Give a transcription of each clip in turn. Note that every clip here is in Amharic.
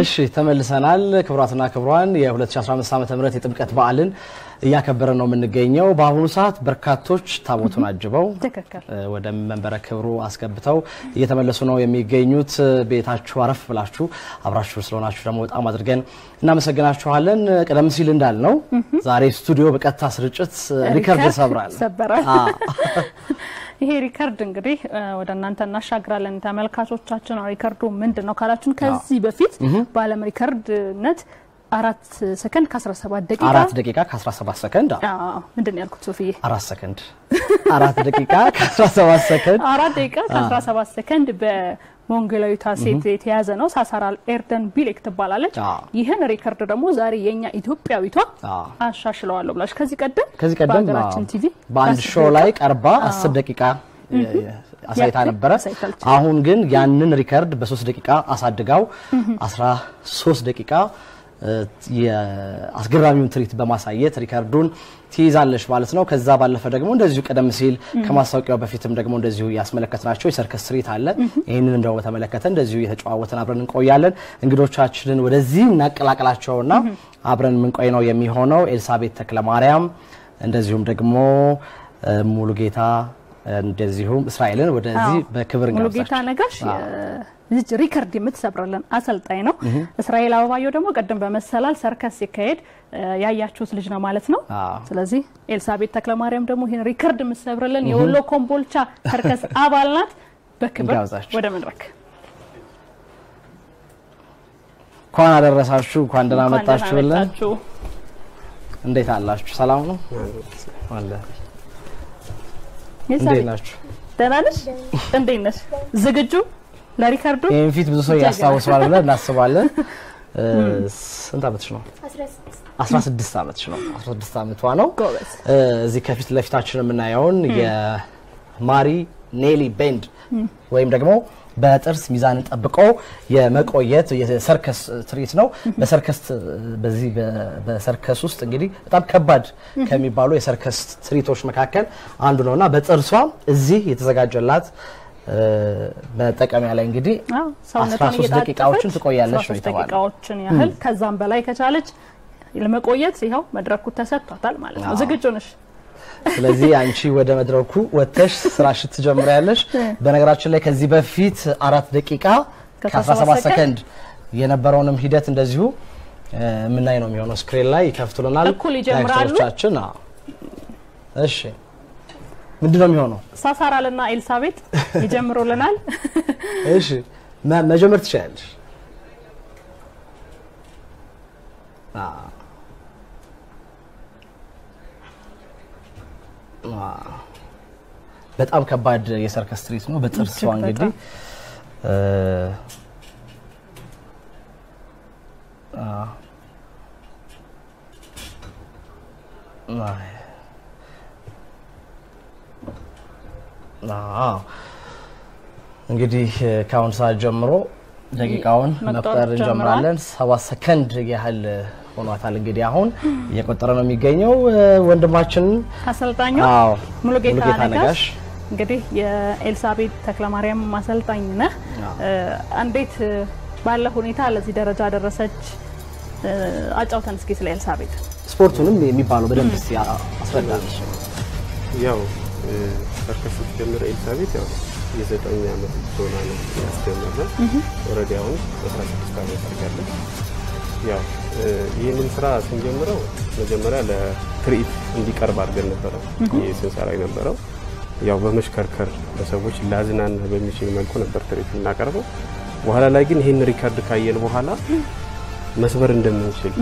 እሺ ተመልሰናል። ክቡራትና ክቡራን የ2015 ዓ ም የጥምቀት በዓልን እያከበረ ነው የምንገኘው። በአሁኑ ሰዓት በርካቶች ታቦቱን አጅበው ወደ መንበረ ክብሩ አስገብተው እየተመለሱ ነው የሚገኙት። ቤታችሁ አረፍ ብላችሁ አብራችሁ ስለሆናችሁ ደግሞ በጣም አድርገን እናመሰግናችኋለን። ቀደም ሲል እንዳልነው ዛሬ ስቱዲዮ በቀጥታ ስርጭት ሪከርድ ይሰበራል ይሄ ሪከርድ እንግዲህ ወደ እናንተ እናሻግራለን ተመልካቾቻችን። ሪከርዱ ምንድን ነው ካላችሁን ከዚህ በፊት በዓለም ሪከርድነት አራት ሰከንድ ከ17 ደቂቃ አራት ደቂቃ ከ17 ሰከንድ? አዎ፣ ምንድን ነው ያልኩት ሶፊዬ? አራት ሰከንድ። አራት ደቂቃ ከ17 ሰከንድ? አራት ደቂቃ ከ17 ሰከንድ በሞንጎላዊቷ ሴት የተያዘ ነው። ሳሳራል ኤርደን ቢሌክ ትባላለች። ይህን ሪከርድ ደግሞ ዛሬ የኛ ኢትዮጵያዊቷ አሻሽለዋለሁ ብላለች ከዚህ ቀደም ከዚህ ቀደም በሀገራችን ቲቪ በአንድ show ላይ ቀርባ 10 ደቂቃ አሳይታ ነበረ። አሁን ግን ያንን ሪከርድ በ3 ደቂቃ አሳድጋው 13 ደቂቃ የአስገራሚውን ትርኢት በማሳየት ሪከርዱን ትይዛለች ማለት ነው። ከዛ ባለፈ ደግሞ እንደዚሁ ቀደም ሲል ከማስታወቂያው በፊትም ደግሞ እንደዚሁ ያስመለከትናቸው የሰርከስ ትርኢት አለ። ይህንን እንደው በተመለከተ እንደዚሁ እየተጨዋወትን አብረን እንቆያለን። እንግዶቻችንን ወደዚህ እናቀላቅላቸውና አብረን የምንቆይ ነው የሚሆነው። ኤልሳቤት ተክለማርያም እንደዚሁም ደግሞ ሙሉጌታ እንደዚሁም እስራኤልን ወደዚህ በክብር ሙሉጌታ እንጋብዛቸው። ነጋሽ ልጅ ሪከርድ የምትሰብርልን አሰልጣኝ ነው። እስራኤል አበባየው ደግሞ ቅድም በመሰላል ሰርከስ ሲካሄድ ያያችሁት ልጅ ነው ማለት ነው። ስለዚህ ኤልሳቤት ተክለማርያም ደግሞ ይህን ሪከርድ የምትሰብርልን የወሎ ኮምቦልቻ ሰርከስ አባል ናት። በክብር ወደ መድረክ እንኳን አደረሳችሁ፣ እንኳን ደህና እንኳን ደህና መጣችሁ ብለን መጣችሁ። እንዴት አላችሁ? ሰላም ነው አለ። እንዴት ናችሁ? ደህና ነሽ? እንዴት ነሽ? ዝግጁ ለሪከርዱ? ይህን ፊት ብዙ ሰው ያስታውሰዋል ብለን እናስባለን። ስንት አመትሽ ነው? 16 አመትሽ ነው። 16 አመቷ ነው። እዚህ ከፊት ለፊታችን የምናየውን የማሪ ኔሊ ቤንድ ወይም ደግሞ በጥርስ ሚዛንን ጠብቆ የመቆየት የሰርከስ ትርኢት ነው። በሰርከስ በዚህ በ- በሰርከስ ውስጥ እንግዲህ በጣም ከባድ ከሚባሉ የሰርከስ ትርኢቶች መካከል አንዱ ነውና በጥርሷ እዚህ የተዘጋጀላት መጠቀሚያ ላይ እንግዲህ አዎ፣ ሰውነቷን 13 እየታጠፈች ደቂቃዎችን ትቆያለች ነው 13 የተባለው። ደቂቃዎችን ያህል ከዛም በላይ ከቻለች ለመቆየት ይኸው መድረኩ ተሰጥቷታል ማለት ነው። ዝግጁ ነሽ? ስለዚህ አንቺ ወደ መድረኩ ወጥተሽ ስራሽ ትጀምሪያለሽ። በነገራችን ላይ ከዚህ በፊት አራት ደቂቃ ከ17 ሰከንድ የነበረውንም ሂደት እንደዚሁ የምናይ ነው የሚሆነው። screen ላይ ይከፍቱልናል እኩል ይጀምራሉ? ዳይሬክተሮቻችን። እሺ ምንድን ነው የሚሆነው? ሳሳራልና ኤልሳቤት ይጀምሩልናል። እሺ መጀመር ትችላለሽ። አዎ። አዎ። በጣም ከባድ የሰርከስ ትርኢት ነው። በጥርሷ እንግዲህ እንግዲህ ከአሁን ሰዓት ጀምሮ ደቂቃውን መቁጠር እንጀምራለን። ሰባት ሰከንድ ያህል ሆኗታል። እንግዲህ አሁን እየቆጠረ ነው የሚገኘው ወንድማችን አሰልጣኙ አዎ ሙሉጌታ ነጋሽ እንግዲህ የኤልሳቤት ተክለማርያም አሰልጣኝ ነህ። እንዴት ባለ ሁኔታ ለዚህ ደረጃ ደረሰች? አጫውተን እስኪ ስለ ኤልሳቤት። ስፖርቱንም የሚባለው በደንብ እስኪ አስረዳለች። ያው እ፣ ሰርከስ ስትጀምር ኤልሳቤት ያው የዘጠኝ ዓመት ሆና ነው ያስጀመረ already አሁን 16 ዓመት አድርጋለች። ያው ይህንን ስራ ስንጀምረው መጀመሪያ ለትርኢት እንዲቀርብ አድርገን ነበረ ይህ ስንሰራ የነበረው ያው በመሽከርከር ለሰዎች ላዝናና በሚችል መልኩ ነበር ትርኢት እናቀርበው። በኋላ ላይ ግን ይህን ሪከርድ ካየን በኋላ መስበር እንደምንችል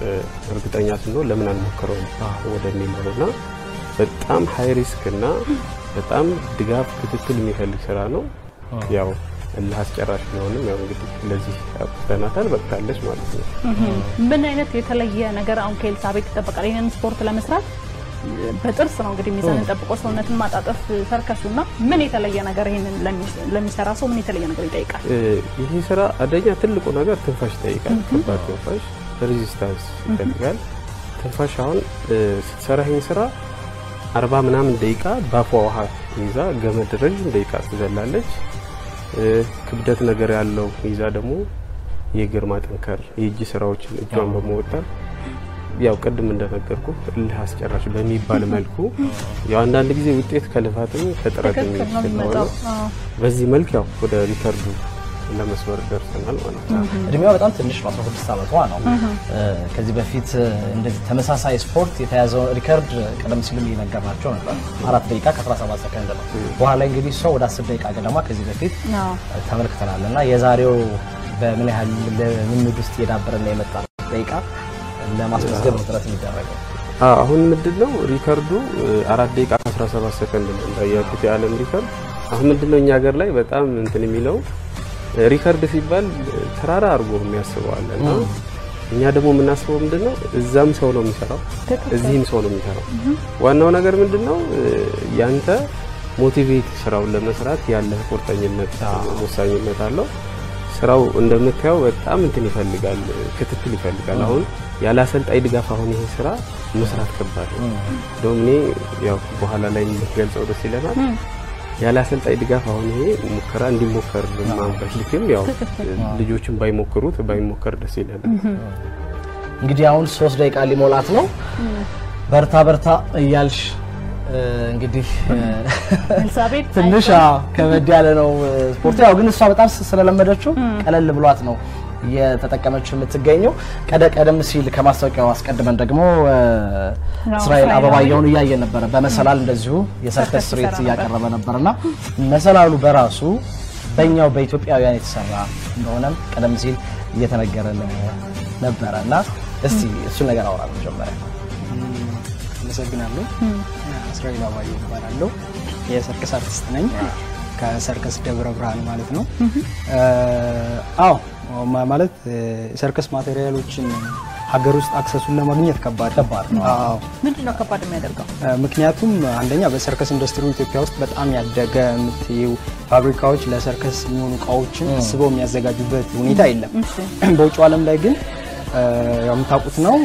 እ፣ እርግጠኛ ስንሆን ለምን አንሞክረውም ወደሚለው እና በጣም high risk እና በጣም ድጋፍ ክትትል የሚፈልግ ስራ ነው። ያው እልህ አስጨራሽ ቢሆንም ያው እንግዲህ ለዚህ አብቅተናታል፣ በቅታለች ማለት ነው። ምን አይነት የተለየ ነገር አሁን ከኤልሳቤት ይጠበቃል? ይህንን ስፖርት ለመስራት በጥርስ ነው እንግዲህ ሚዛንን ጠብቆ ሰውነትን ማጣጠፍ ሰርከሱና ምን የተለየ ነገር ይህንን ለሚ- ለሚሰራ ሰው ምን የተለየ ነገር ይጠይቃል? ይህ ስራ አንደኛ ትልቁ ነገር ትንፋሽ ይጠይቃል። ከባድ ትንፋሽ፣ resistance ይፈልጋል። ትንፋሽ አሁን ስትሰራ ይህን ስራ አርባ ምናምን ደቂቃ ባፏ ውሃ ይዛ ገመድ ረዥም ደቂቃ ትዘላለች። ክብደት ነገር ያለው ይዛ ደግሞ የእግር ማጠንከር፣ የእጅ ስራዎችን እጇን በመወጠር ያው ቅድም እንደነገርኩ እልህ አስጨራሽ በሚባል መልኩ ያው አንዳንድ ጊዜ ውጤት ከልፋትም ከጥረት ስለሆነ በዚህ መልክ ያው ወደ ሪከርዱ ለመስበር ደርሰናል ማለት ነው። እድሜዋ በጣም ትንሽ ነው፣ 16 ዓመቷ ነው። ከዚህ በፊት እንደዚህ ተመሳሳይ ስፖርት የተያዘውን ሪከርድ ቀደም ሲልም እየነገርናቸው ነበር። አራት ደቂቃ ከ17 ሰከንድ ነው። በኋላ እንግዲህ እሷ ወደ 10 ደቂቃ ገደማ ከዚህ በፊት ተመልክተናል እና የዛሬው በምን ያህል ልምምድ ውስጥ የዳበረና የመጣ ደቂቃ ለማስመዝገብ ነው ጥረት የሚደረገው። አዎ፣ አሁን ምንድን ነው ሪከርዱ አራት ደቂቃ ከ17 ሰከንድ ነው እንዳያችሁት የዓለም ሪከርድ። አሁን ምንድን ነው እኛ ሀገር ላይ በጣም እንትን የሚለው ሪከርድ ሲባል ተራራ አድርጎ የሚያስበዋል እና እኛ ደግሞ የምናስበው ምንድን ነው እዛም ሰው ነው የሚሰራው፣ እዚህም ሰው ነው የሚሰራው። ዋናው ነገር ምንድን ነው ያንተ motivate ስራውን ለመስራት ያለ ቁርጠኝነት ወሳኝነት አለው። ስራው እንደምታየው በጣም እንትን ይፈልጋል፣ ክትትል ይፈልጋል። አሁን ያለ አሰልጣኝ ድጋፍ አሁን ይሄ ስራ መስራት ከባድ ነው። እንደውም እኔ ያው በኋላ ላይ የምትገልጸው ደስ ይለናል። ያለ አሰልጣኝ ድጋፍ አሁን ይሄ ሙከራ እንዲሞከር ማንፈልግም። ያው ልጆችን ባይሞክሩት ባይሞከር ደስ ይለናል። እንግዲህ አሁን ሶስት ደቂቃ ሊሞላት ነው። በርታ በርታ እያልሽ እንግዲህ ትንሽ አዎ፣ ከበድ ያለ ነው ስፖርቱ። ያው ግን እሷ በጣም ስለለመደችው ቀለል ብሏት ነው እየተጠቀመችው የምትገኘው። ቀደ ቀደም ሲል ከማስታወቂያው አስቀድመን ደግሞ እስራኤል አበባየውን እያየን ነበረ። በመሰላል እንደዚሁ የሰርከስ ሰርከስ ትርኢት እያቀረበ ነበርና መሰላሉ በራሱ በእኛው በኢትዮጵያውያን የተሰራ እንደሆነም ቀደም ሲል እየተነገረን ነበረ እና እስቲ እሱን ነገር አውራ መጀመሪያ አመሰግናለሁ። እስራኤል አባየሁ እባላለሁ። የሰርከስ አርቲስት ነኝ ከሰርከስ ደብረ ብርሃን ማለት ነው። አዎ ማለት የሰርከስ material ኦችን ሀገር ውስጥ access ኡን ለማግኘት ከባድ ከባድ ነው። አዎ ምንድን ነው ከባድ የሚያደርገው? ምክንያቱም አንደኛ በሰርከስ ኢንዱስትሪ ኢትዮጵያ ውስጥ በጣም ያደገ የምትይው ፋብሪካዎች ለሰርከስ የሚሆኑ እቃዎችን አስበው የሚያዘጋጁበት ሁኔታ የለም። በውጭ ዓለም ላይ ግን የምታውቁት ነው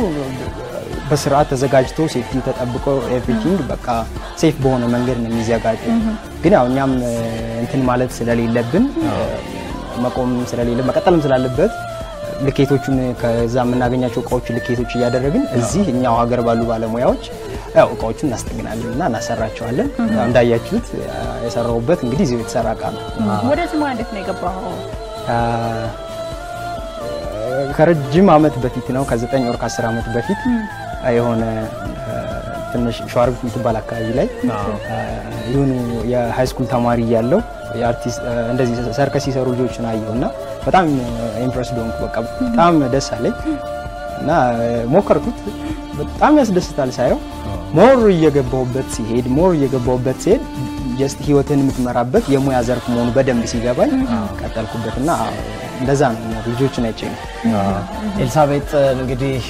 በስርዓት ተዘጋጅቶ safety ተጠብቆ everything በቃ safe በሆነ መንገድ ነው የሚዘጋጀው። ግን ያው እኛም እንትን ማለት ስለሌለብን መቆም ስለሌለ መቀጠልም ስላለበት ልኬቶቹን ከዛ የምናገኛቸው እቃዎች ልኬቶች እያደረግን እዚህ እኛው ሀገር ባሉ ባለሙያዎች ያው እቃዎቹን እናስጠግናለን እና እናሰራቸዋለን። እንዳያችሁት የሰራሁበት እንግዲህ እዚሁ የተሰራ እቃ ነው። ወደዚህ ሙያ እንዴት ነው የገባኸው? ከረጅም ዓመት በፊት ነው ከዘጠኝ ወር ከአስር ዓመት በፊት የሆነ ትንሽ ሸዋሮቢት የምትባል አካባቢ ላይ እ፣ የሆኑ የ high school ተማሪ እያለሁ የአርቲስት እንደዚህ ሰርከስ ሲሰሩ ልጆችን አየሁ እና በጣም impress ሆንኩ። በቃ በጣም ደስ አለኝ እና ሞከርኩት። በጣም ያስደስታል ሳየው። more እየገባሁበት ሲሄድ more እየገባሁበት ሲሄድ just ህይወትን የምትመራበት የሙያ ዘርፍ መሆኑ በደንብ ሲገባኝ ቀጠልኩበትና እንደዛ ነው ልጆችን አይቼ ነው ኤልሳቤጥ እንግዲህ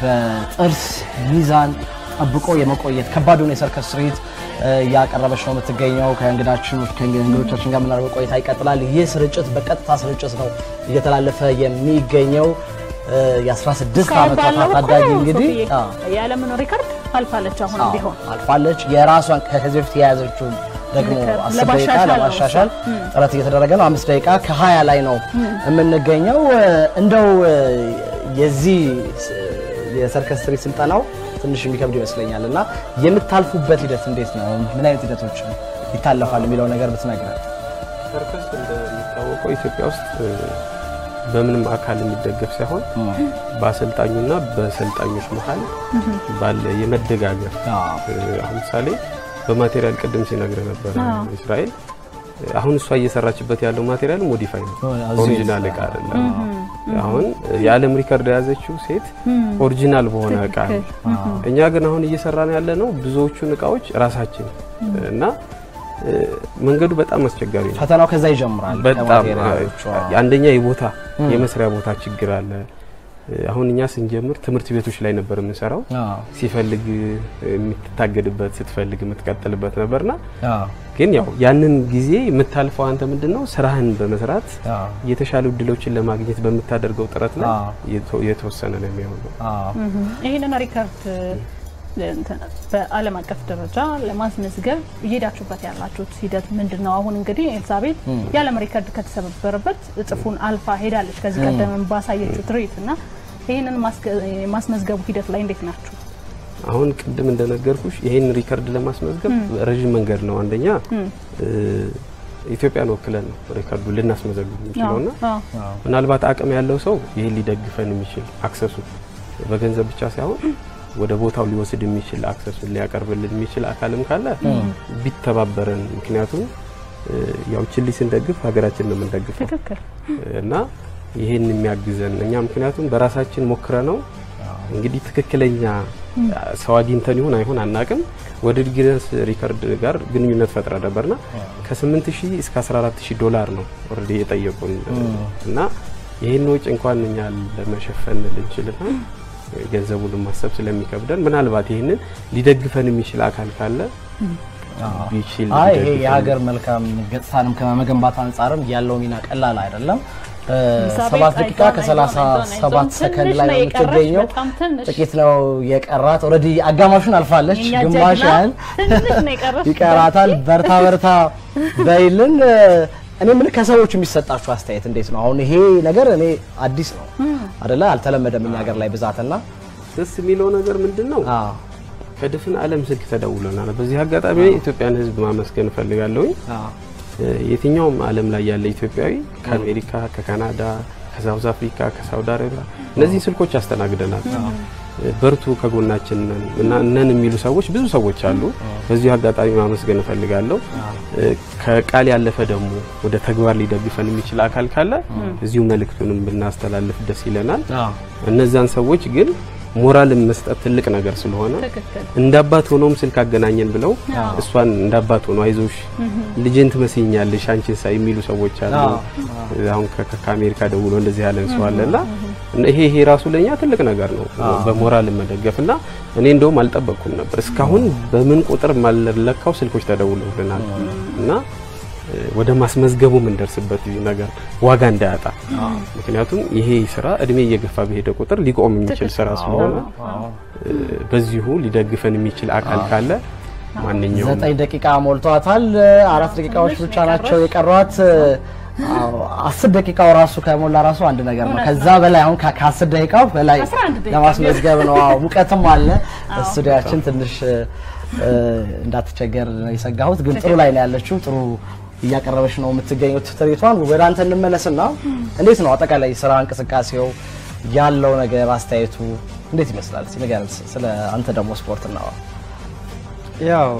በጥርስ ሚዛን ጠብቆ የመቆየት ከባዱን የሰርከስ ትርኢት እያቀረበች ነው የምትገኘው። ከእንግዳችን ከእንግዶቻችን ጋር የምናደርገው ቆይታ ይቀጥላል። ይህ ስርጭት በቀጥታ ስርጭት ነው እየተላለፈ የሚገኘው። እ፣ የ16 እስካሁን ዓመቷ ታዳጊ እንግዲህ የዓለምን ሪከርድ አልፋለች። አሁን ቢሆን አልፋለች። የራሷን ከዚህ በፊት የያዘችውን ደግሞ 10 ደቂቃ ለማሻሻል ጥረት እየተደረገ ነው። አምስት ደቂቃ ከ20 ላይ ነው የምንገኘው። እንደው የዚህ የሰርከስ ትርኢት ስልጠናው ትንሽ የሚከብድ ይመስለኛል እና የምታልፉበት ሂደት እንዴት ነው? ምን አይነት ሂደቶች ይታለፋል የሚለው ነገር ብትነግረን። ሰርከስ እንደሚታወቀው ኢትዮጵያ ውስጥ በምንም አካል የሚደገፍ ሳይሆን በአሰልጣኙና በሰልጣኞች መሀል ባለ የመደጋገፍ አሁን ምሳሌ በማቴሪያል ቅድም ሲነግረ ነበረ እስራኤል አሁን እሷ እየሰራችበት ያለው material modify ነው፣ original እቃ አይደለም። አሁን የዓለም ሪከርድ የያዘችው ሴት original በሆነ እቃ ነው። እኛ ግን አሁን እየሰራን ያለ ነው ብዙዎቹን እቃዎች ራሳችን እና መንገዱ በጣም አስቸጋሪ ነው። ፈተናው ከዛ ይጀምራል። በጣም አንደኛ የቦታ የመስሪያ ቦታ ችግር አለ። አሁን እኛ ስንጀምር ትምህርት ቤቶች ላይ ነበር የምንሰራው። ሲፈልግ የምትታገድበት ስትፈልግ የምትቀጥልበት ነበርና ግን ያው ያንን ጊዜ የምታልፈው አንተ ምንድን ነው ስራህን በመስራት የተሻሉ እድሎችን ለማግኘት በምታደርገው ጥረት ላይ የተወሰነ ነው የሚሆነው። ይህንን ሪከርድ በዓለም አቀፍ ደረጃ ለማስመዝገብ እየሄዳችሁበት ያላችሁት ሂደት ምንድን ነው? አሁን እንግዲህ ኤልሳቤጥ የዓለም ሪከርድ ከተሰበረበት እጥፉን አልፋ ሄዳለች ከዚህ ቀደም ባሳየችው ትርኢት እና ይህንን ማስመዝገቡ ሂደት ላይ እንዴት ናችሁ? አሁን ቅድም እንደነገርኩሽ ይሄን ሪከርድ ለማስመዝገብ ረዥም መንገድ ነው። አንደኛ ኢትዮጵያን ወክለን ነው ሪከርዱ ልናስመዘግብ የሚችለውና ምናልባት አቅም ያለው ሰው ይሄን ሊደግፈን የሚችል access ኡ በገንዘብ ብቻ ሳይሆን ወደ ቦታው ሊወስድ የሚችል access ኡን ሊያቀርብልን የሚችል አካልም ካለ ቢተባበረን። ምክንያቱም ያው ችሊ ስንደግፍ ሀገራችን ነው የምንደግፈው እና ይሄን የሚያግዘን እኛ ምክንያቱም በራሳችን ሞክረን ነው እንግዲህ ትክክለኛ ሰው አግኝተን ይሁን አይሁን አናቅም። ወደ ጊነስ ሪከርድ ጋር ግንኙነት ፈጥረን ነበርና ከ8000 እስከ 14000 ዶላር ነው already የጠየቁን እና ይህን ወጪ እንኳን እኛ ለመሸፈን ልንችልና ገንዘቡን ማሰብ ስለሚከብደን ምናልባት ይህንን ሊደግፈን የሚችል አካል ካለ ይሄ የሀገር መልካም ገጽታንም ከመገንባት አንጻርም ያለው ሚና ቀላል አይደለም። ሰባት ደቂቃ ከሰላሳ ሰባት ሰከንድ ላይ ነው የምትገኘው። ጥቂት ነው የቀራት። already አጋማሹን አልፋለች። ግማሽ ያህል ይቀራታል። በርታ በርታ በይልን። እኔ ምን ከሰዎች የሚሰጣችሁ አስተያየት እንዴት ነው? አሁን ይሄ ነገር እኔ አዲስ ነው አደለ? አልተለመደም እኛ ሀገር ላይ ብዛትና ደስ የሚለው ነገር ምንድን ነው? ከድፍን ዓለም ስልክ ተደውሎናል። በዚህ አጋጣሚ ኢትዮጵያን ሕዝብ ማመስገን እፈልጋለሁኝ። የትኛውም ዓለም ላይ ያለ ኢትዮጵያዊ ከአሜሪካ፣ ከካናዳ፣ ከሳውዝ አፍሪካ፣ ከሳውዲ አረቢያ እነዚህ ስልኮች አስተናግደናል። በርቱ ከጎናችን እና ነን የሚሉ ሰዎች ብዙ ሰዎች አሉ። በዚሁ አጋጣሚ ማመስገን እፈልጋለሁ። ከቃል ያለፈ ደግሞ ወደ ተግባር ሊደግፈን የሚችል አካል ካለ እዚሁ መልእክቱንም ብናስተላልፍ ደስ ይለናል። እነዛን ሰዎች ግን ሞራል መስጠት ትልቅ ነገር ስለሆነ እንደ አባት ሆኖም ስልክ አገናኘን ብለው እሷን እንደ አባት ሆኖ አይዞሽ ልጄን ትመስኛለሽ አንቺን ሳይ የሚሉ ሰዎች አሉ። አሁን ከአሜሪካ ደውሎ እንደዚህ ያለን ሰው አለና ይሄ ይሄ ራሱ ለኛ ትልቅ ነገር ነው፣ በሞራል መደገፍና እኔ እንደውም አልጠበቅኩም ነበር። እስካሁን በምን ቁጥር ማለለካው ስልኮች ተደውለውልናል። እና ወደ ማስመዝገቡ የምንደርስበት ነገር ዋጋ እንዳያጣ። ምክንያቱም ይሄ ስራ እድሜ እየገፋ በሄደ ቁጥር ሊቆም የሚችል ስራ ስለሆነ በዚሁ ሊደግፈን የሚችል አካል ካለ ማንኛውም ዘጠኝ ደቂቃ ሞልቷታል። አራት ደቂቃዎች ብቻ ናቸው የቀሯት። አስር ደቂቃው ራሱ ከሞላ ራሱ አንድ ነገር ነው። ከዛ በላይ አሁን ከአስር ደቂቃው በላይ ለማስመዝገብ ነው። ሙቀትም አለ። ስቱዲያችን ትንሽ እንዳትቸገር የሰጋሁት፣ ግን ጥሩ ላይ ነው ያለችው። ጥሩ እያቀረበች ነው የምትገኘው ትርኢቷን። ወደ አንተ እንመለስና እንዴት ነው አጠቃላይ ስራ እንቅስቃሴው ያለው ነገር አስተያየቱ እንዴት ይመስላል? ንገረን። ስለ አንተ ደግሞ ስፖርት እና ያው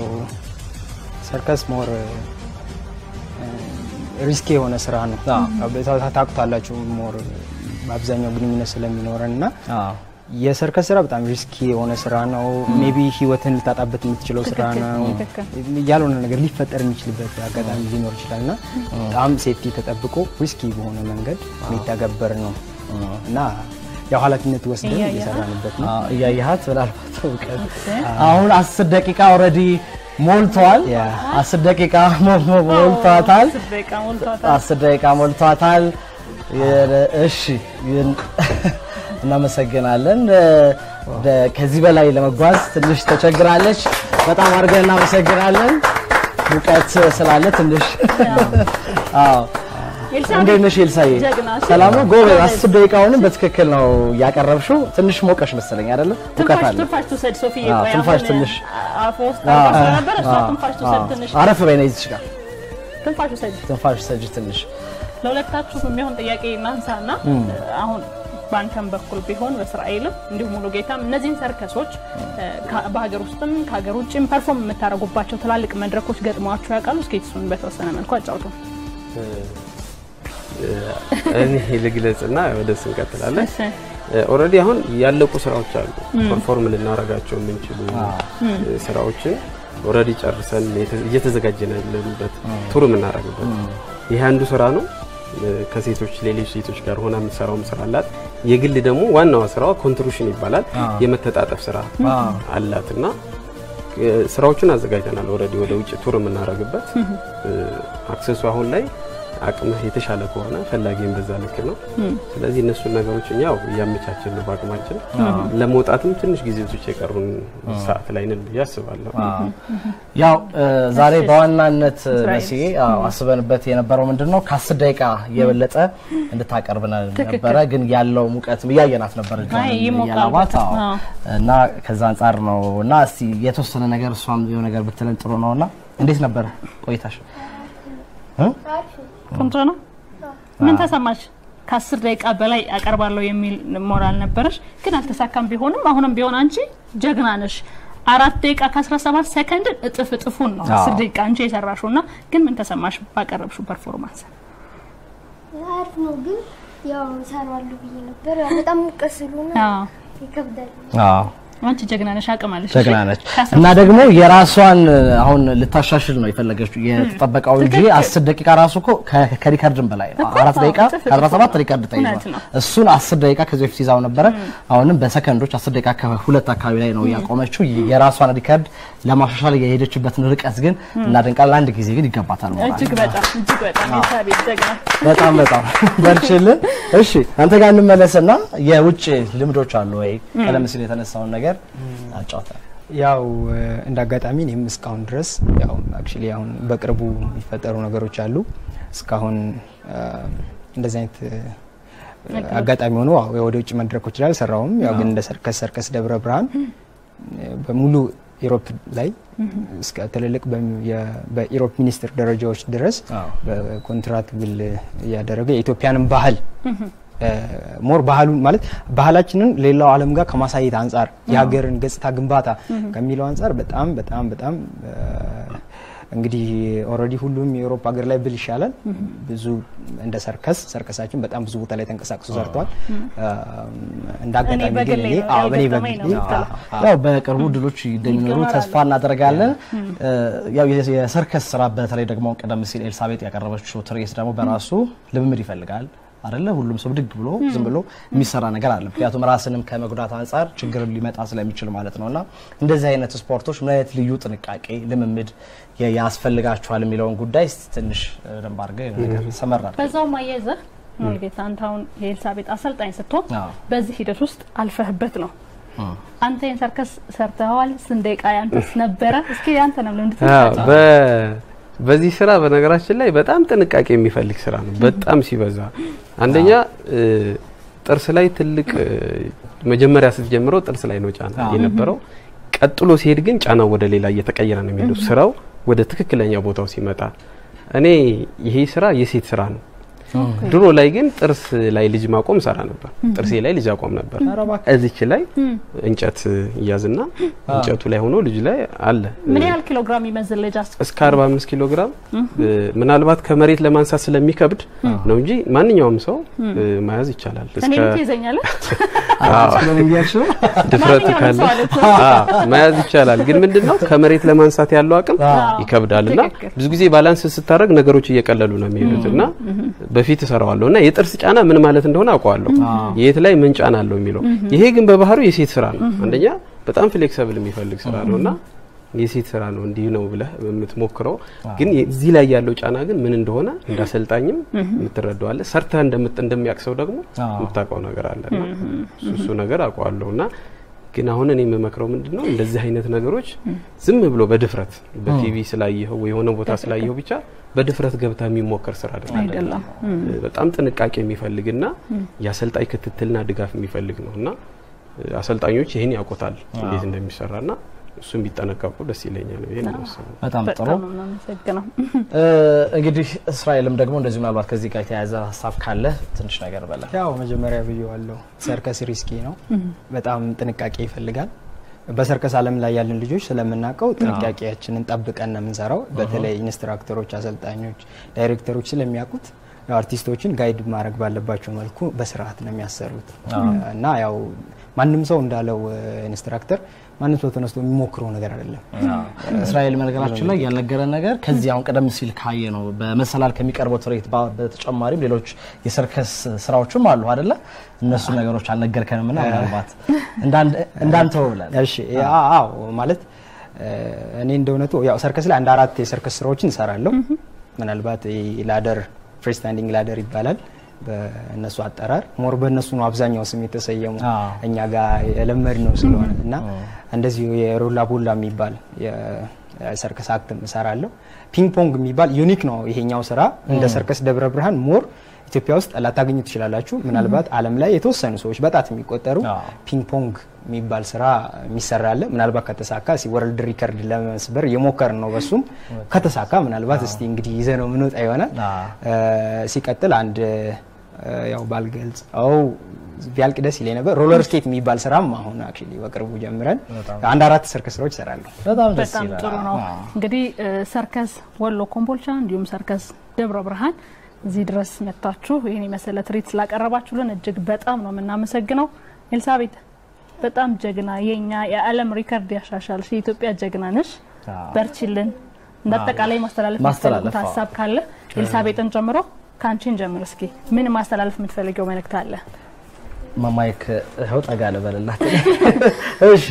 ሰርከስ more risky የሆነ ስራ ነው። ታውቁታላችሁ more በአብዛኛው ግንኙነት ስለሚኖረን እና የሰርከስ ስራ በጣም risky የሆነ ስራ ነው። maybe ህይወትን ልታጣበት የምትችለው ስራ ነው። ያልሆነ ነገር ሊፈጠር የሚችልበት አጋጣሚ ሊኖር ይችላል። እና በጣም safety ተጠብቆ risky በሆነ መንገድ የሚተገበር ነው። እና ያው ኃላፊነት ወስደን እየሰራንበት ነው። እያየሃት ምናልባት እውቀት። አሁን አስር ደቂቃ already ሞልቷል። አስር ደቂቃ ሞልቷታል። አስር ደቂቃ ሞልቷታል። እሺ እናመሰግናለን። ከዚህ በላይ ለመጓዝ ትንሽ ተቸግራለች። በጣም አድርገን እናመሰግናለን። ሙቀት ስላለ ትንሽ አዎ። እንዴት ነሽ ኤልሳዬ? ሰላም ነው? ጎበዝ። አስር ደቂቃውንም በትክክል ነው ያቀረብሽው። ትንሽ ሞቀሽ መሰለኝ አይደለ? ሙቀት አለ። ትንፋሽ ትንሽ አረፍ በይ ነው እዚች ጋር ትንፋሽ ሰጅ ትንሽ ለሁለታችሁ የሚሆን ጥያቄ እናንሳና አሁን በአንተም በኩል ቢሆን በእስራኤልም እንዲሁም ሙሉ ጌታም እነዚህን ሰርከሶች በሀገር ውስጥም ከሀገር ውጭም perform የምታደርጉባቸው ትላልቅ መድረኮች ገጥመዋችሁ ያውቃሉ? እስኪ እሱን በተወሰነ መልኩ አጫውቱ። እኔ ልግለጽና ወደሱ እንቀጥላለን። already አሁን ያለቁ ስራዎች አሉ። perform ልናደርጋቸው የምንችሉ ስራዎችን already ጨርሰን እየተዘጋጀን ያለንበት tour የምናደርግበት ይሄ አንዱ ስራ ነው። ከሴቶች ሌሎች ሴቶች ጋር ሆና የምትሰራውም ስራ አላት። የግል ደግሞ ዋናዋ ስራዋ contortion ይባላል። የመተጣጠፍ ስራ አላት እና ስራዎችን አዘጋጅተናል። already ወደ ውጭ tour የምናደርግበት access ኡ አሁን ላይ አቅምህ የተሻለ ከሆነ ፈላጊም በዛ ልክ ነው። ስለዚህ እነሱን ነገሮች እኛ ያው እያመቻችን ነው በአቅማችን። ለመውጣትም ትንሽ ጊዜቶች የቀሩን ሰዓት ላይ ነን ብዬ አስባለሁ። ያው ዛሬ በዋናነት መሲ አስበንበት የነበረው ምንድን ነው ከአስር ደቂቃ የበለጠ እንድታቀርብ ነበረ፣ ግን ያለው ሙቀትም እያየናት ነበር እያላባት። እና ከዛ አንጻር ነው። እና እስቲ የተወሰነ ነገር እሷም የሆነ ነገር ብትለን ጥሩ ነው እና እንዴት ነበር ቆይታሽ? ቆንጆ ነው። ምን ተሰማሽ? ከአስር ደቂቃ በላይ አቀርባለሁ የሚል ሞራል ነበረሽ፣ ግን አልተሳካም። ቢሆንም አሁንም ቢሆን አንቺ ጀግና ነሽ። አራት ደቂቃ ከ17 ሰከንድ እጥፍ እጥፉን ነው አስር ደቂቃ አንቺ የሰራሽው እና ግን ምን ተሰማሽ ባቀረብሽው performance? አሪፍ ነው፣ ግን ያው እሰራዋለሁ ብዬ ነበር። በጣም ሙቀት ስለሆነ ይከብዳል። አንቺ ጀግና ነሽ፣ አቅም አለሽ። ጀግና ነች እና ደግሞ የራሷን አሁን ልታሻሽል ነው የፈለገችው የተጠበቀው እንጂ አስር ደቂቃ ራሱ እኮ ከ record ም በላይ ነው። አራት ደቂቃ ከአስራ ሰባት record ተይዟል። እሱን አስር ደቂቃ ከዚህ በፊት ይዛው ነበረ። አሁንም በሰከንዶች አስር ደቂቃ ከሁለት አካባቢ ላይ ነው ያቆመችው። የራሷን record ለማሻሻል የሄደችበትን ርቀት ግን እናደንቃለን። አንድ ጊዜ ግን ይገባታል። እጅግ በጣም እጅግ በጣም ኤልሳቤት ጀግና በጣም በጣም በርችልን። እሺ አንተ ጋር እንመለስና የውጭ ልምዶች አሉ ወይ? ቀደም ሲል የተነሳውን ነገር አጫውታ። ያው እንደ አጋጣሚ እኔም እስካሁን ድረስ ያው actually አሁን በቅርቡ የሚፈጠሩ ነገሮች አሉ። እስካሁን እንደዚህ አይነት አጋጣሚ ሆኖ ወደ ውጭ መድረኮች ላይ አልሰራውም። ያው ግን እንደ ሰርከስ ሰርከስ ደብረ ብርሃን በሙሉ Europe ላይ እስከ ትልልቅ በ Europe ሚኒስትር ደረጃዎች ድረስ በኮንትራት ውል እያደረገ የኢትዮጵያንም ባህል more ባህሉን ማለት ባህላችንን ሌላው ዓለም ጋር ከማሳየት አንጻር የሀገርን ገጽታ ግንባታ ከሚለው አንጻር በጣም በጣም በጣም እንግዲህ already ሁሉም የአውሮፓ ሀገር ላይ ብል ይሻላል። ብዙ እንደ ሰርከስ ሰርከሳችን በጣም ብዙ ቦታ ላይ ተንቀሳቅሶ ሰርተዋል። እንደ አጋጣሚ ግን እኔ አዎ በኔ በግሌ ያው በቅርቡ ድሎች እንደሚኖሩ ተስፋ እናደርጋለን። ያው የሰርከስ ስራ በተለይ ደግሞ ቀደም ሲል ኤልሳቤጥ ያቀረበችው ትርኢት ደግሞ በራሱ ልምምድ ይፈልጋል አይደለ? ሁሉም ሰው ብድግ ብሎ ዝም ብሎ የሚሰራ ነገር አለ። ምክንያቱም ራስንም ከመጉዳት አንጻር ችግር ሊመጣ ስለሚችል ማለት ነውና እንደዚህ አይነት ስፖርቶች ምን አይነት ልዩ ጥንቃቄ፣ ልምምድ ያስፈልጋቸዋል የሚለውን ጉዳይ ትንሽ ደንብ አድርገህ ነገር ሰመራ በዛውም አያይዘህ ሙሉጌታ አንተ አሁን የኤልሳቤጥ አሰልጣኝ ስትሆን በዚህ ሂደት ውስጥ አልፈህበት ነው። አንተ ይህን ሰርከስ ሰርተኸዋል። ስንት ደቂቃ ያንተስ ነበረ? እስኪ ያንተ ነው ልምድ በዚህ ስራ በነገራችን ላይ በጣም ጥንቃቄ የሚፈልግ ስራ ነው። በጣም ሲበዛ አንደኛ ጥርስ ላይ ትልቅ መጀመሪያ ስትጀምረው ጥርስ ላይ ነው ጫና የነበረው። ቀጥሎ ሲሄድ ግን ጫናው ወደ ሌላ እየተቀየረ ነው የሚሄደው ስራው ወደ ትክክለኛ ቦታው ሲመጣ። እኔ ይሄ ስራ የሴት ስራ ነው። ድሮ ላይ ግን ጥርስ ላይ ልጅ ማቆም ሰራ ነበር። ጥርሴ ላይ ልጅ አቆም ነበር። እዚች ላይ እንጨት እያዝና እንጨቱ ላይ ሆኖ ልጅ ላይ አለ። ምን ያህል ኪሎ ግራም ይመዝን ልጅ? እስከ 45 ኪሎ ግራም ምናልባት ከመሬት ለማንሳት ስለሚከብድ ነው እንጂ ማንኛውም ሰው መያዝ ይቻላል።? ድፍረቱ ካለ መያዝ ይቻላል። ግን ምንድነው ከመሬት ለማንሳት ያለው አቅም ይከብዳልና ብዙ ጊዜ balance ስታደርግ ነገሮች እየቀለሉ ነው የሚሄዱት። እና በፊት እሰራዋለሁ እና የጥርስ ጫና ምን ማለት እንደሆነ አውቀዋለሁ። የት ላይ ምን ጫና አለው የሚለው። ይሄ ግን በባህሪው የሴት ስራ ነው። አንደኛ በጣም flexible የሚፈልግ ስራ ነው እና የሴት ስራ ነው እንዲህ ነው ብለህ የምትሞክረው። ግን እዚህ ላይ ያለው ጫና ግን ምን እንደሆነ እንዳሰልጣኝም የምትረዳዋለህ። ሰርተህ እንደሚያቅሰው ደግሞ የምታውቀው ነገር አለ እና እሱ ነገር አውቀዋለሁ እና ግን አሁን እኔ የምመክረው ምንድን ነው እንደዚህ አይነት ነገሮች ዝም ብሎ በድፍረት በቲቪ ስላየኸው ወይ የሆነ ቦታ ስላየኸው ብቻ በድፍረት ገብታ የሚሞከር ስራ አይደለም። በጣም ጥንቃቄ የሚፈልግና የአሰልጣኝ ክትትልና ድጋፍ የሚፈልግ ነው። እና አሰልጣኞች ይህን ያውቁታል እንዴት እንደሚሰራና እሱም ቢጠነቀቁ ደስ ይለኛል። በጣም ጥሩ። እንግዲህ እስራኤልም ደግሞ እንደዚህ ምናልባት ከዚህ ጋር የተያያዘ ሀሳብ ካለ ትንሽ ነገር በለ። ያው መጀመሪያ ብዬዋለሁ፣ ሰርከስ risky ነው፣ በጣም ጥንቃቄ ይፈልጋል። በሰርከስ ዓለም ላይ ያለን ልጆች ስለምናውቀው ጥንቃቄያችንን ጠብቀን ነው የምንሰራው። በተለይ instructor ኦች፣ አሰልጣኞች፣ ዳይሬክተሮች ስለሚያውቁት አርቲስቶችን guide ማድረግ ባለባቸው መልኩ በስርዓት ነው የሚያሰሩት እና ያው ማንም ሰው እንዳለው instructor ማንም ሰው ተነስቶ የሚሞክረው ነገር አይደለም። እስራኤል በነገራችን ላይ ያልነገረን ነገር ከዚህ አሁን ቀደም ሲል ካየ ነው በመሰላል ከሚቀርበው ትርኢት በተጨማሪም ሌሎች የሰርከስ ስራዎችም አሉ አይደለ? እነሱ ነገሮች አልነገርከንም እና ምናልባት እንዳንተው ብለን። እሺ፣ አዎ ማለት እኔ እንደ እውነቱ ያው ሰርከስ ላይ አንድ አራት የሰርከስ ስራዎችን እሰራለሁ። ምናልባት ladder freestanding ladder ይባላል በእነሱ አጠራር። more በእነሱ ነው አብዛኛው ስም የተሰየሙ እኛ ጋር የለመድ ነው ስለሆነ እና እንደዚሁ የ rola bola የሚባል የሰርከስ act እሰራለሁ። ping pong የሚባል unique ነው ይሄኛው ስራ። እንደ ሰርከስ ደብረ ብርሃን more ኢትዮጵያ ውስጥ ላታገኙ ትችላላችሁ። ምናልባት ዓለም ላይ የተወሰኑ ሰዎች በጣት የሚቆጠሩ ping pong የሚባል ስራ የሚሰራ አለ። ምናልባት ከተሳካ እስኪ world record ለመስበር የሞከርን ነው። በሱም ከተሳካ ምናልባት እስቲ እንግዲህ ይዘን ነው ምንወጣ ይሆናል። ሲቀጥል አንድ ያው ባልገልጸው ቢያልቅ ደስ ይለኝ ነበር። roller skate የሚባል ስራም አሁን actually በቅርቡ ጀምረን አንድ አራት ሰርከስ ስራዎች እሰራለሁ። በጣም ደስ በጣም ይላል። ጥሩ ነው። እንግዲህ ሰርከስ ወሎ ኮምቦልቻ፣ እንዲሁም ሰርከስ ደብረ ብርሃን እዚህ ድረስ መጥታችሁ ይህን የመሰለ ትርኢት ስላቀረባችሁልን እጅግ በጣም ነው የምናመሰግነው። ኤልሳቤጥ በጣም ጀግና፣ የኛ የዓለም record ያሻሻልሽ የኢትዮጵያ ጀግና ነሽ። እንደ አጠቃላይ ማስተላለፍ ማስተላለፍ፣ ሀሳብ ካለ ኤልሳቤጥን ጨምሮ ከአንቺን ጀምር እስኪ ምን ማስተላለፍ የምትፈልገው መልእክት አለ? ማማይክ ይኸው ጠጋ ልበልላት። እሺ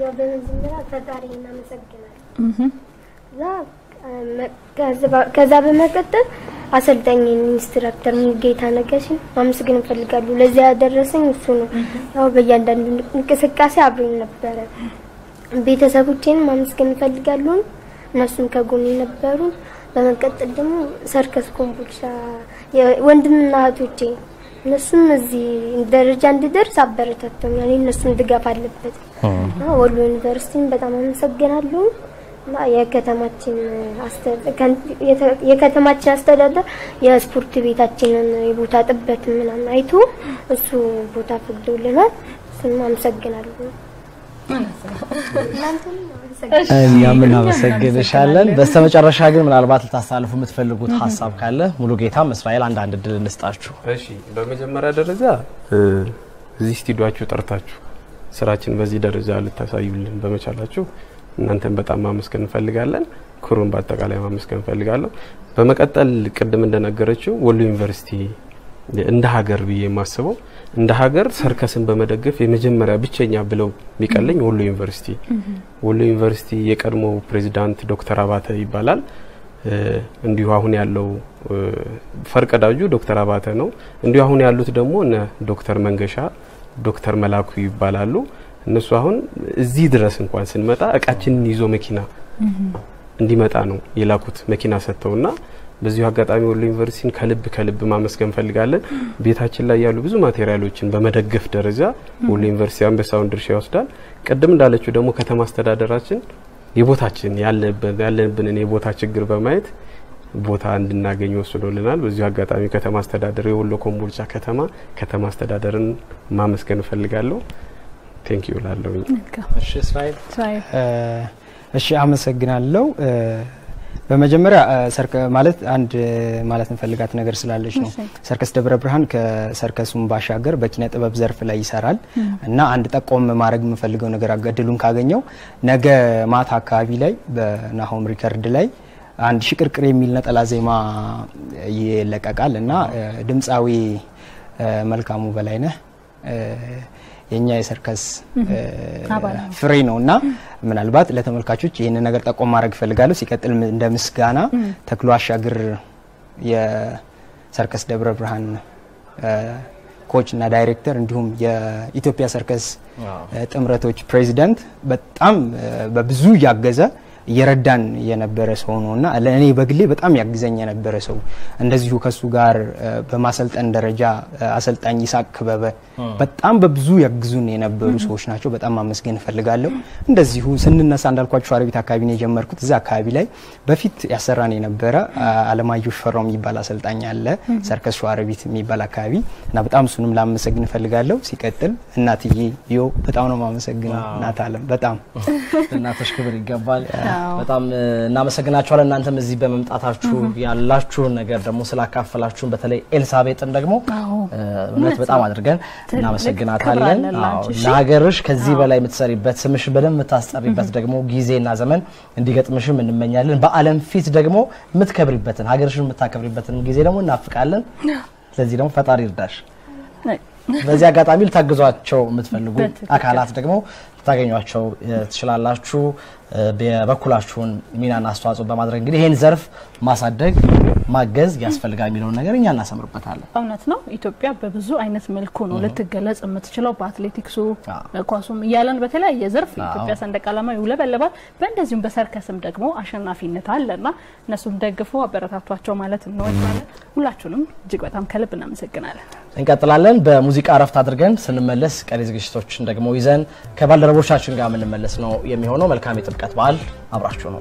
ያው በመጀመሪያ ፈጣሪ እናመሰግናለን። ከዛ በመቀጠል አሰልጣኝ instructor ሙሉጌታ ነገሽን ማመስገን እፈልጋለሁ። ለዚያ ያደረሰኝ እሱ ነው። ያው በእያንዳንዱ እንቅስቃሴ አብሮኝ ነበረ። ቤተሰቦቼን ማመስገን እፈልጋለሁ። እነሱም ከጎን ነበሩ። በመቀጠል ደግሞ ሰርከስ ኮምቦልቻ ወንድምና እህቶቼ እነሱም እዚህ ደረጃ እንድደርስ አበረታተውኛል። እነሱም ድጋፍ አለበት እና ወሎ ዩኒቨርሲቲን በጣም አመሰግናለሁ እና የከተማችን የከተማችን አስተዳደር የስፖርት ቤታችንን የቦታ ጥበት ምናምን አይቶ እሱ ቦታ አመሰግናለሁ። እናንተንም አመሰግናለሁ። እኛም እናመሰግንሻለን። በስተመጨረሻ ግን ምናልባት ልታስተላልፉ የምትፈልጉት ሀሳብ ካለ ሙሉ ጌታም እስራኤል አንዳንድ እድል እንስጣችሁ። እሺ በመጀመሪያ ደረጃ እዚህ ስቱዲዮአችሁ ጠርታችሁ ስራችን በዚህ ደረጃ ልታሳዩልን በመቻላችሁ እናንተን በጣም ማመስገን እንፈልጋለን። ክሩን በአጠቃላይ ማመስገን እንፈልጋለሁ። በመቀጠል ቅድም እንደነገረችው ወሎ ዩኒቨርሲቲ እንደ ሀገር ብዬ የማስበው እንደ ሀገር ሰርከስን በመደገፍ የመጀመሪያ ብቸኛ ብለው የሚቀለኝ ወሎ ዩኒቨርሲቲ ወሎ ዩኒቨርሲቲ የቀድሞ ፕሬዚዳንት ዶክተር አባተ ይባላል። እንዲሁ አሁን ያለው ፈርቀዳጁ ዶክተር አባተ ነው። እንዲሁ አሁን ያሉት ደግሞ እነ ዶክተር መንገሻ፣ ዶክተር መላኩ ይባላሉ። እነሱ አሁን እዚህ ድረስ እንኳን ስንመጣ እቃችንን ይዞ መኪና እንዲመጣ ነው የላኩት መኪና ሰጥተውና በዚሁ አጋጣሚ ወሎ ዩኒቨርሲቲን ከልብ ከልብ ማመስገን እንፈልጋለን። ቤታችን ላይ ያሉ ብዙ material ኦችን በመደገፍ ደረጃ ወሎ ዩኒቨርሲቲ አንበሳውን ድርሻ ይወስዳል። ቅድም እንዳለችው ደግሞ ከተማ አስተዳደራችን የቦታችን ያለብን- ያለብንን የቦታ ችግር በማየት ቦታ እንድናገኝ ወስዶልናል። በዚሁ አጋጣሚ ከተማ አስተዳደር የወሎ ኮምቦልቻ ከተማ ከተማ አስተዳደርን ማመስገን እፈልጋለሁ። Thank you ላለሁኝ እሺ እስራኤል እሺ አመሰግናለሁ። በመጀመሪያ ሰርከ ማለት አንድ ማለት እንፈልጋት ነገር ስላለች ነው። ሰርከስ ደብረ ብርሃን ከሰርከሱም ባሻገር በኪነ ጥበብ ዘርፍ ላይ ይሰራል። እና አንድ ጠቆም ማድረግ የምፈልገው ነገር አገድሉን ካገኘው ነገ ማታ አካባቢ ላይ በናሆም ሪከርድ ላይ አንድ ሽቅርቅር የሚል ነጠላ ዜማ ይለቀቃል። እና ድምፃዊ መልካሙ በላይነህ የኛ የሰርከስ ፍሬ ነው እና ምናልባት ለተመልካቾች ይህንን ነገር ጠቆም ማድረግ እፈልጋለሁ። ሲቀጥል እንደ ምስጋና ተክሎ አሻግር የሰርከስ ደብረ ብርሃን coach እና ዳይሬክተር እንዲሁም የኢትዮጵያ ሰርከስ ጥምረቶች ፕሬዚዳንት በጣም በብዙ እያገዘ እየረዳን የነበረ ሰው ነው እና ለእኔ በግሌ በጣም ያግዘኝ የነበረ ሰው እንደዚሁ ከሱ ጋር በማሰልጠን ደረጃ አሰልጣኝ ይስሐቅ ክበበ በጣም በብዙ ያግዙን የነበሩ ሰዎች ናቸው። በጣም ማመስገን እፈልጋለሁ። እንደዚሁ ስንነሳ እንዳልኳቸው ሸዋሮቢት አካባቢ ነው የጀመርኩት። እዛ አካባቢ ላይ በፊት ያሰራን የነበረ አለማየሁ ሽፈራው የሚባል አሰልጣኝ አለ ሰርከስ ሸዋሮቢት የሚባል አካባቢ እና በጣም እሱንም ላመሰግን እፈልጋለሁ። ሲቀጥል እናትዬ ዮ በጣም ነው ማመሰግነው እናት አለም በጣም እናቶች ክብር ይገባል። በጣም እናመሰግናችኋለን። እናንተም እዚህ በመምጣታችሁ ያላችሁን ነገር ደግሞ ስላካፈላችሁን በተለይ ኤልሳቤጥን ደግሞ እውነት በጣም አድርገን እናመሰግናታለን።? ለሀገርሽ ከዚህ በላይ የምትሰሪበት ስምሽን በደንብ የምታስጠሪበት ደግሞ ጊዜና ዘመን እንዲገጥምሽም እንመኛለን። በዓለም ፊት ደግሞ የምትከብሪበትን ሀገርሽን የምታከብሪበትን ጊዜ ደግሞ እናፍቃለን። ስለዚህ ደግሞ ፈጣሪ ይርዳሽ። በዚህ አጋጣሚ ልታግዟቸው የምትፈልጉ አካላት ደግሞ ልታገኟቸው እ፣ ትችላላችሁ። የበኩላችሁን ሚናና አስተዋጽኦ በማድረግ እንግዲህ ይህን ዘርፍ ማሳደግ ማገዝ ያስፈልጋል የሚለውን ነገር እኛ እናሰምርበታለን። እውነት ነው። ኢትዮጵያ በብዙ አይነት መልኩ ነው ልትገለጽ የምትችለው በአትሌቲክሱ፣ አዎ። በኳሱም እያለን በተለያየ ዘርፍ የኢትዮጵያ ሰንደቅ ዓላማ ይውለበለባል። በእንደዚሁም በሰርከስም ደግሞ አሸናፊነት አለና እነሱም ደግፎ አበረታቷቸው ማለት እንወዳለን። ሁላችሁንም እጅግ በጣም ከልብ እናመሰግናለን። እንቀጥላለን። በሙዚቃ እረፍት አድርገን ስንመለስ ቀሪ ዝግጅቶችን ደግሞ ይዘን ዘገቦቻችን ጋር የምንመለስ ነው የሚሆነው። መልካም የጥምቀት በዓል አብራችሁ ነው።